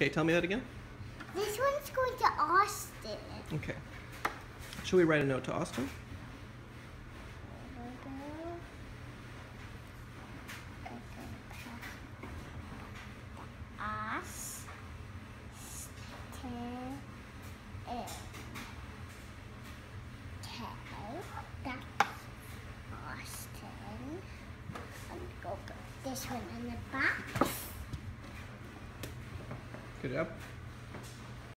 Okay, tell me that again. This one's going to Austin. Okay. Should we write a note to Austin? Write a note. A s t i n. A s t i n. And go to this one in the Good job.